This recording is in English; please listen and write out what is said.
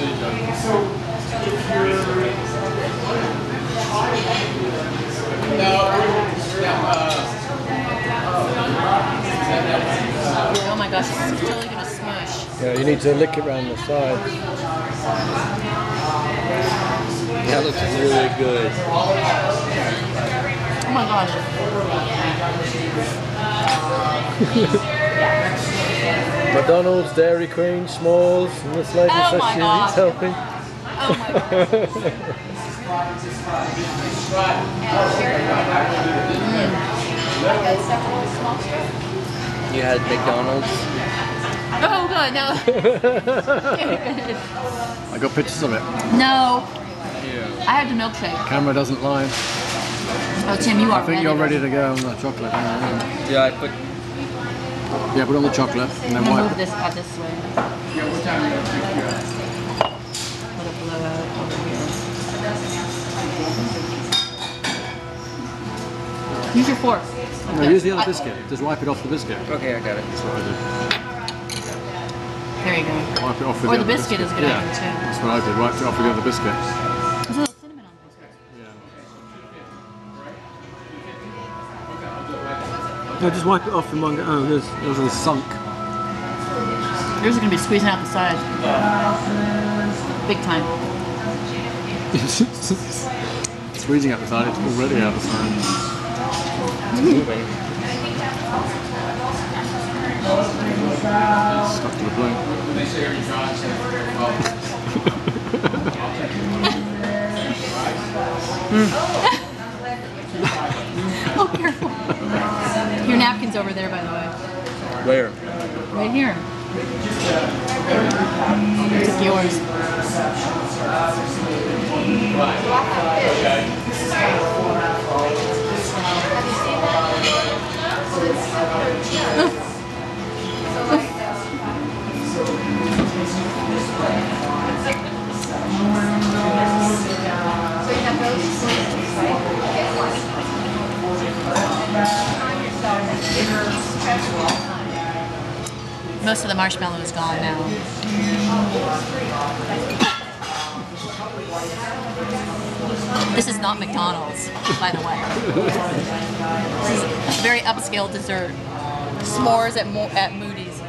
Oh my gosh, this is totally gonna smush. Yeah, you need to lick it around the sides. That looks really good. Oh my gosh. McDonald's, Dairy Queen, Smalls, and this lady Oh says my she God. needs helping. Oh my gosh. You had McDonald's. Oh god, no. I got pictures of it. no. I had the milkshake. Camera doesn't lie. Oh Tim, you are I think you're ready to go on the chocolate. Yeah, Yeah, I put. Put on the chocolate and then wipe move this out this way. Let it blow out over here. Use your fork. No, use the other biscuit. Just wipe it off the biscuit. Okay, I got it. That's what I did. There you go. Wipe it off with Or the, the other biscuit is good yeah, idea, too. That's what I did. Wipe it off with the other biscuit. No, just wipe it off in one go. Oh, there's, there's a sunk. Yours are gonna be squeezing out the side. Big time. Squeezing out the side, it's already out the side. Moving. Stuck to the plate. Oh, careful. Your napkin's over there, by the way. Where? Right here. Took yours. Most of the marshmallow is gone now. This is not McDonald's, by the way. This is a very upscale dessert. S'mores at, Mo- at Moody's.